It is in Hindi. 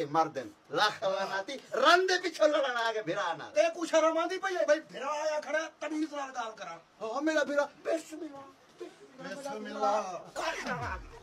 ए मर्दन लाख नाती रंदे पिछो लड़न आगे भिरा ना ते कुछ रमादी पे भाई भिरा आया खड़ा तमीज नाल गाल करा हाँ मेरा भिरा बिस्मिल्लाह बिस्मिल्लाह